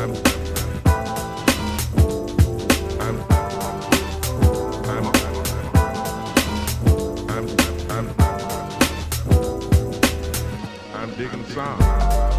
I'm digging the sound.